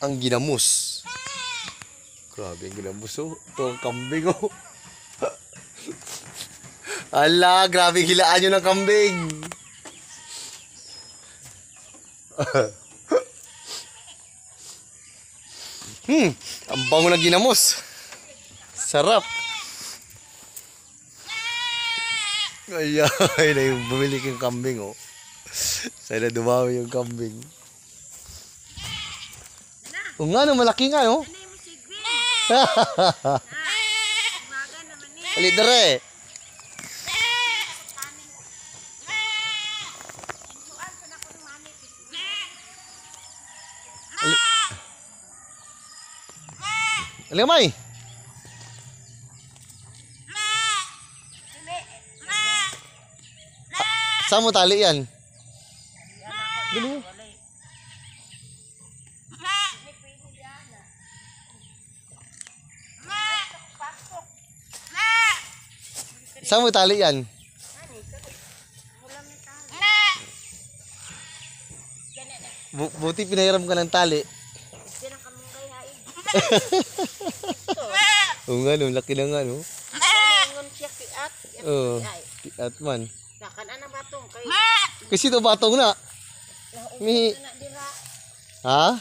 ang ginamos. Grabe ang ginamos oh. Ito ang kambing oh. Ala, grabe hilaan nyo ng kambing. hmm, ang bango ng ginamos. Sarap. Ay, ay, na yung bumili kang kambing, oh. Sana dumami yung kambing. O nga, no, malaki nga, oh. Ano yung sigwin? Umaga naman eh. Ali, dere. Suan sa nako ng mami. Ali, may. Saan mo tali yan? Dali mo. Saan mo tali yan? Bu- buti pinahiram ka ng tali. Oo nga, no, laki na nga, no. Oo, Ay, at man. Kasi ito batong na. Mi, ha?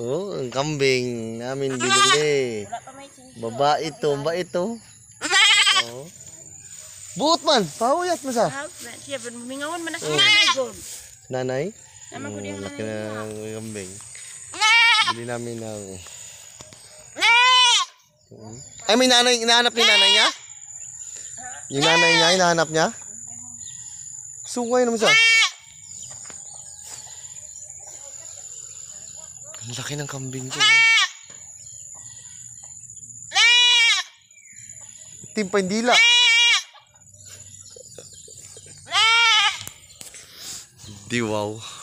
Oo, ang kambing namin binili. Babae ito, ba ito? Oo. Buot man, pahuyat mo sa. Ben mingawan man na nanay gon. Nanay? Naman ko Oo, din laki na ng kambing. Bili namin ng... Ay, may nanay, hinahanap ni nanay niya? Yung nanay niya, hinahanap niya? Sungay naman siya. Ang laki ng kambing ko. oh. Team Pandila. Di wow.